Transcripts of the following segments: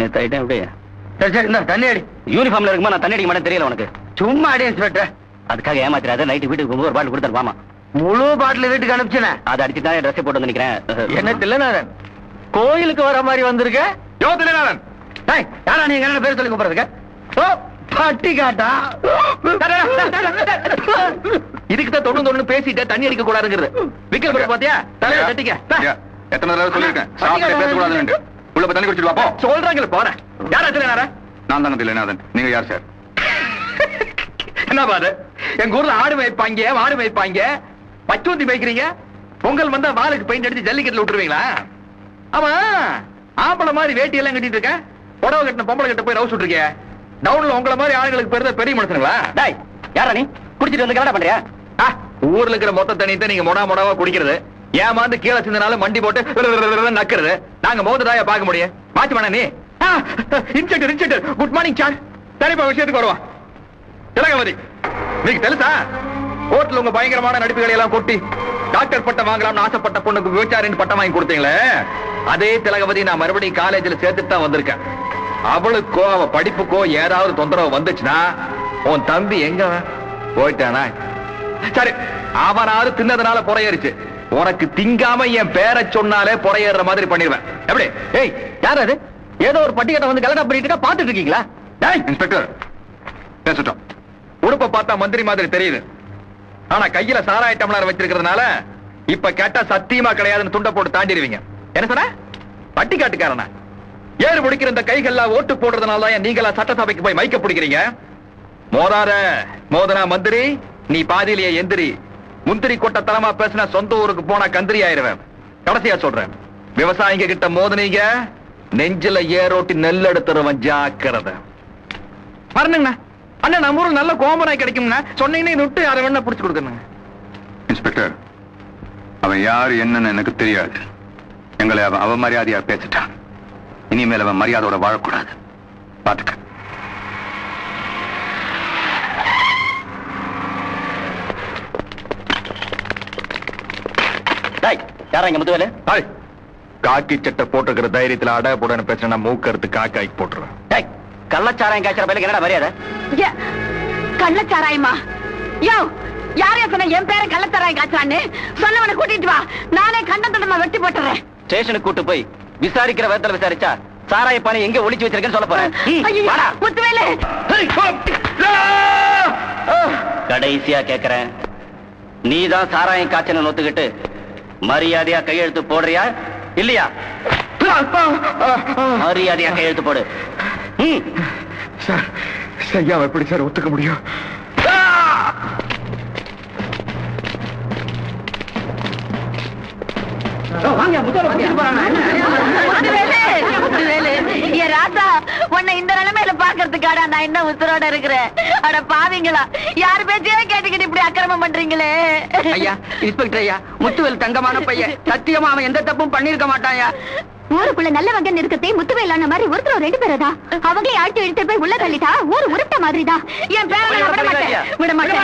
நேத்து ஆயிட்டேன் அப்படியே. சரி சரி இந்த தண்ணி அடி. யூனிஃபார்ம்ல இருக்குமா? நான் தண்ணி அடிக்க மாட்டேன் தெரியல உனக்கு. சும்மா அடி இன்ஸ்பெக்டர் அதுக்காக ஏமாத்திராத நைட்டு வீட்டுக்கு போகும்போது ஒரு பாட்டில் கொடுத்தாரு வாமா முழு பாட்டில் வீட்டுக்கு அனுப்பிச்சுனேன். அதை அடிச்சுட்டு தான் ட்ரெஸ் போட்டு வந்து நிக்கிறேன். என்ன தில்லநாதன்? கோயிலுக்கு வர மாதிரி வந்திருக்க? யோ தில்லைநாதன். டேய் யாரா நீங்க என்ன பேர் சொல்லி கூப்பிடுறதுக்கு? ஓ பட்டி காட்டா? இதுக்கு தான் தொண்ணு தொண்ணு பேசிட்டு தண்ணி அடிக்க கூடாதுங்கிறது. விக்கல் பாத்தியா? தலையில தட்டிக்க. ஐயா, எத்தனை தடவை சாப்பிட்டு பேசக்கூடாதுன்னு உள்ள தண்ணி குடிச்சிட்டு வா போ சொல்றாங்களே போறேன். யாரா தில்லைநாதன் நான் தாங்க தில்லைநாதன் நீங்க யார் சார்? என்ன பாரு எங்க ஊர்ல ஆடு மேய்ப்பாங்க மாடு மேய்ப்பாங்க. பச்சோந்தி மேய்க்கிறீங்க? பொங்கல் வந்தா வாளுக்கு பெயிண்ட் அடிச்சு ஜல்லிக்கட்டுல விட்டுருவீங்களா? ஆமா. ஆம்பளை மாதிரி வேட்டி எல்லாம் கட்டிட்டு இருக்க புடவை கட்டின பொம்பளை கிட்ட போய் ரவுஸ் விட்டுருக்க டவுன்ல உங்கள மாதிரி ஆளுங்களுக்கு பெருத பெரிய மனுஷனுங்களா? டேய் யாரா நீ? குடிச்சிட்டு வந்து கனடா பண்றியா? ஊர்ல இருக்கிற மொத்த தண்ணியை நீங்க மொடா மொடாவா குடிக்கிறது. ஏமாந்து கீழ சிந்தனாலும் வண்டி போட்டு நக்கிறது நாங்க மோதுதாய பார்க்க முடியும் மாத்தி பண்ண நீ inspector inspector good morning sir சரிப்பா விஷயத்துக்கு வருவா திலகவதி நீங்க தெலுசா கோர்ட்ல உங்க பயங்கரமான நடிப்புகளை எல்லாம் கொட்டி டாக்டர் பட்டம் வாங்கலாம்னு ஆசைப்பட்ட பொண்ணுக்கு விபச்சாரின்னு பட்டம் வாங்கி கொடுத்தீங்களே அதே திலகவதி நான் மறுபடியும் காலேஜில் சேர்த்துட்டு தான் வந்திருக்கேன் அவளுக்கோ அவ படிப்புக்கோ ஏதாவது தொந்தரவு வந்துச்சுன்னா உன் தம்பி எங்க போயிட்டானா சரி அவனாவது தின்னதுனால புறையறிச்சு உனக்கு திங்காம என் பேரை சொன்னாலே புறையேற மாதிரி பண்ணிடுவேன். எப்படி? ஏய் யார் அது? ஏதோ ஒரு பட்டிக்கட்டை வந்து கலடா பண்ணிட்டு பாத்துட்டு இருக்கீங்களா? இன்ஸ்பெக்டர் பேசட்டும். உடுப்ப பார்த்தா மந்திரி மாதிரி தெரியுது. ஆனா கையில சாராய டம்ளர் வச்சிருக்கிறதுனால இப்ப கேட்டா சத்தியமா கிடையாதுன்னு துண்டை போட்டு தாண்டிடுவீங்க. என்ன சொன்ன? பட்டி காட்டுக்காரனா ஏறு முடிக்கிற இந்த கைகள்லாம் ஓட்டு போடுறதுனால தான் நீங்களா சட்டசபைக்கு போய் மைக்க பிடிக்கிறீங்க? மோதார மோதனா மந்திரி நீ பாதியிலேயே எந்திரி. முந்திரி கொட்ட தரமா பேசினா சொந்த ஊருக்கு போனா கந்திரி ஆயிருவேன். கடைசியா சொல்றேன். விவசாயிங்க கிட்ட மோதனீங்க நெஞ்சில ஏரோட்டி நெல் எடுத்துருவன் ஜாக்கிரத. வரணுங்கண்ணா அண்ணா நம்ம ஊர் நல்ல கோமராய் கிடைக்கும்னா சொன்னீங்கன்னா நுட்டு விட்டு வேணா புடிச்சு கொடுக்கணுங்க. இன்ஸ்பெக்டர் அவன் யாரு என்னன்னு எனக்கு தெரியாது. எங்களை அவன் அவமரியாதையா பேசிட்டான். இனிமேல் அவன் மரியாதையோட வாழக்கூடாது. பாத்துக்க டேய் யாரா இங்க முத்துவேலு ஹாய் காக்கி சட்டை போட்டுக்கிற தைரியத்துல அட போடன்னு பேசுனா மூக்கறுத்து காக்காய்க்கு போட்டுருவேன். டேய் கள்ளச்சாராயம் காய்ச்சற பையலுக்கு என்னடா மரியாதை? கள்ளச்சாராயமா? யோ யாரையா சொன்ன என் பேரை கள்ளச்சாராயம் காய்ச்சலான்னு சொன்னவனை கூட்டிட்டு வா நானே கண்டத்துடமா வெட்டி போட்டுறேன். ஸ்டேஷனுக்கு கூட்டு போய் விசாரிக்கிற விதத்துல விசாரிச்சா சாராய பானை எங்க ஒளிச்சு வச்சிருக்கேன்னு சொல்ல போறேன். முத்துவேலு. கடைசியா கேக்குறேன். நீதான் சாராயம் காய்ச்சல் ஒத்துக்கிட்டு மரியாதையா கையெழுத்து போடுறியா? இல்லையா? மரியாதையா கையெழுத்து போடு. சார் செய்யாம எப்படி சார் ஒத்துக்க முடியும்? உன்னை இந்த பாக்குறதுக்காடா நான் என்ன உசுரோட இருக்கிறேன் அட பாவிங்களா யார் பேச்சையே கேட்டுக்கிட்டு இப்படி அக்கிரமம் பண்றீங்களே ஐயா இன்ஸ்பெக்டர் ஐயா முத்துவேல் தங்கமான பையன் சத்தியமா அவன் எந்த தப்பும் பண்ணிருக்க மாட்டாயா ஊருக்குள்ள நல்லவங்க நிறுத்தத்தை முத்துவேலான மாதிரி ஒருத்தர் ரெண்டு பேரதா அவங்களே ஆட்டி இழுத்து போய் உள்ள தள்ளிட்டா ஊர் உருட்ட மாதிரிதான் என் பேரை நான் விட மாட்டேன் விட மாட்டேன்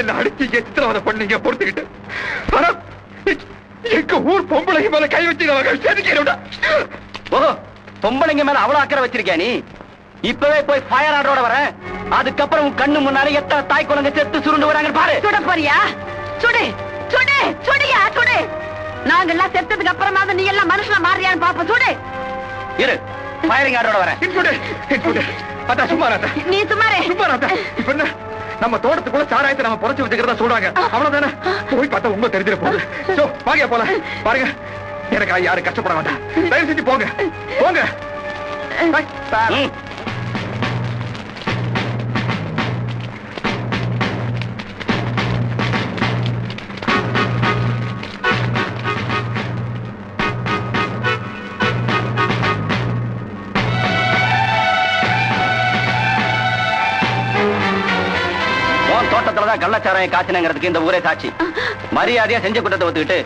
என்ன அடிச்சு சித்திரவதை பண்ணீங்க பொறுத்துக்கிட்டு எங்க ஊர் பொம்பளை மேல கை வச்சு நான் செதுக்கிறோட ஓஹோ பொம்பளைங்க மேல அவ்வளவு அக்கறை வச்சிருக்கியா நீ? இப்பவே போய் ஃபயர் ஆர்டரோட வரேன். அதுக்கப்புறம் உன் கண்ணு முன்னாடி எத்தனை தாய் குழந்தை செத்து சுருண்டு வராங்கன்னு பாரு. சுட போறியா? சுடு சுடு சுடியா சுடு. நாங்கெல்லாம் செத்ததுக்கு அப்புறமா நீ எல்லாம் மனுஷனா மாறியான்னு பாப்போம். சுடு. இரு ஃபயரிங் ஆர்டரோட வரேன். அத்தா சும்மா ராத்தா நீ சும்மாரே சும்மா ராத்தா இப்ப என்ன? நம்ம தோட்டத்துக்குள்ள சாராயத்தை நம்ம புதைச்சு வச்சுக்கிறதா சொல்றாங்க. அவ்வளவுதானே? போய் பார்த்தா உண்மை தெரிஞ்சிட போகுது. சோ வாங்க போல பாருங்க. எனக்கு யாரும் கஷ்டப்பட வேண்டாம் தயவு செஞ்சு போங்க. போங்க. உன் தோட்டத்துலதான் கள்ளச்சாராயம் காய்ச்சினங்கிறதுக்கு இந்த ஊரே சாட்சி. மரியாதையா செஞ்ச குற்றத்தை ஒத்துக்கிட்டு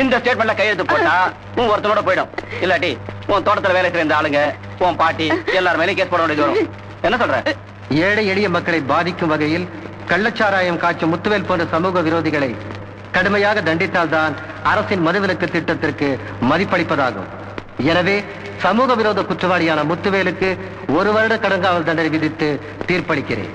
இந்த ஸ்டேட்மெண்ட்ல கையெழுத்து போட்டா உன் ஒருத்தனோட போயிடும். இல்லாட்டி உன் தோட்டத்துல வேலை செய்யற இந்த ஆளுங்க உன் பாட்டி எல்லாரும் மேலயும் கேஸ் போட வேண்டியது வரும். என்ன சொல்ற? ஏழை எளிய மக்களை பாதிக்கும் வகையில் கள்ளச்சாராயம் காய்ச்சும் முத்துவேல் போன்ற சமூக விரோதிகளை கடுமையாக தண்டித்தால்தான் அரசின் மதுவிலக்கு திட்டத்திற்கு மதிப்பளிப்பதாகும். எனவே சமூக விரோத குற்றவாளியான முத்துவேலுக்கு ஒரு வருட கடங்காவல் தண்டனை விதித்து தீர்ப்பளிக்கிறேன்.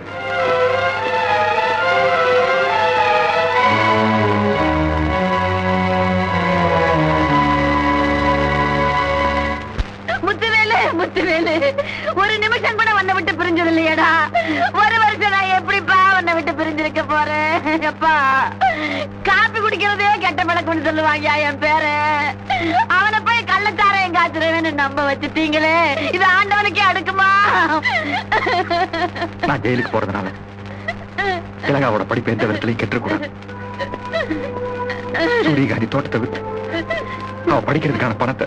போறேன் அப்பா. காப்பி குடிக்கிறதே கெட்ட பழக்கம்னு சொல்லுவாங்க என் பேரு. அவனை போய் கள்ளச்சாரம் எங்க ஆச்சுருவேன்னு நம்ப வச்சுட்டீங்களே இது ஆண்டவனுக்கே அடுக்குமா? நான் ஜெயிலுக்கு போறதுனால. இலங்காவோட படிப்பு எந்த விதத்திலையும் கெட்டுக்கூடாது சூரியகாந்தி தோட்டத்தை விட்டு அவ படிக்கிறதுக்கான பணத்தை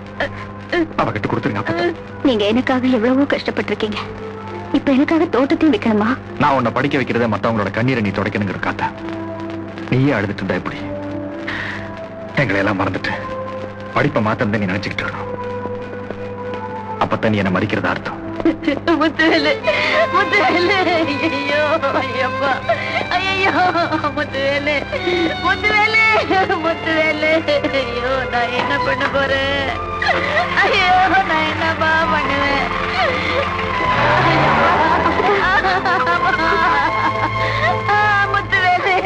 அவகிட்ட கொடுத்துருங்க நீங்க எனக்காக எவ்வளவோ கஷ்டப்பட்டிருக்கீங்க. இப்ப எனக்காக தோட்டத்தையும் விற்கணுமா நான் உன்னை படிக்க வைக்கிறத மத்தவங்களோட கண்ணீரை நீ தொடக்கணுங்கிற காத்தா. நீயே அழுதுட்டு இருந்தா எப்படி? எங்களை எல்லாம் மறந்துட்டு படிப்பை மாத்திரம் நீ நினைச்சுக்கிட்டு இருக்கணும். அப்பத்தான் நீ என்ன மதிக்கிறதா அர்த்தம். முத்துவேலு முத்துவேலு ஐயோ ஐயப்பா ஐயோ முத்துவேலு முத்துவேலு முத்துவேலு. ஐயோ நான் என்ன பண்ண போறேன் ஐயோ நான் என்னப்பா பண்ணுவேன்? முத்துவேலு.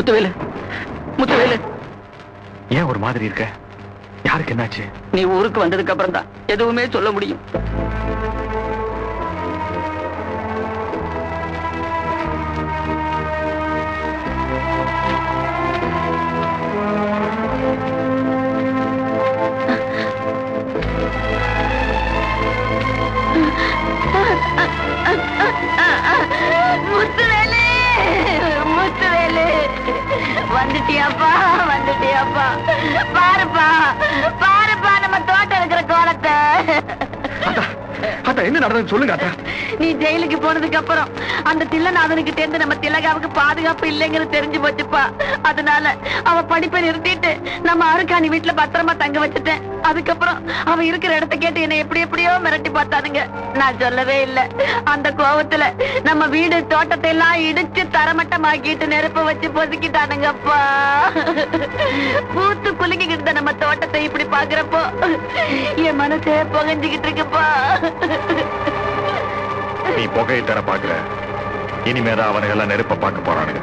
முத்துவேலு. முத்துவேலு. ஏன் ஒரு மாதிரி இருக்க? யாருக்கு என்னாச்சு? நீ ஊருக்கு வந்ததுக்கு அப்புறம் தான் எதுவுமே சொல்ல முடியும். வந்துட்டியாப்பா. வந்துட்டியாப்பா பாருப்பா. பாருப்பா நம்ம தோட்டம் இருக்கிற கோலத்தை. அத்தா என்ன நடந்தது சொல்லுங்க அத்தா. நீ ஜெயிலுக்கு போனதுக்கு அப்புறம் அந்த தில்லநாதனுக்கிட்ட இருந்து நம்ம திலகாவுக்கு பாதுகாப்பு இல்லைங்கிறது தெரிஞ்சு போச்சுப்பா. அதனால அவ படிப்பை நிறுத்திட்டு நம்ம அருக்காணி வீட்டுல பத்திரமா தங்க வச்சுட்டேன். அதுக்கப்புறம் அவ இருக்கிற இடத்த கேட்டு என்ன எப்படி எப்படியோ மிரட்டி பார்த்தானுங்க நான் சொல்லவே இல்லை. அந்த கோவத்துல நம்ம வீடு தோட்டத்தை எல்லாம் இடிச்சு தரமட்டமாக்கிட்டு நெருப்பு வச்சு பொசுக்கிட்டானுங்கப்பா. பூ குலுங்கிக்கிட்டு இருந்த நம்ம தோட்டத்தை இப்படி பாக்குறப்போ என் மனசே புகஞ்சுக்கிட்டு இருக்குப்பா. நீ புகையை தர பாக்குற இனிமேதான் அவனுங்க எல்லாம் நெருப்ப பார்க்க போறானுங்க.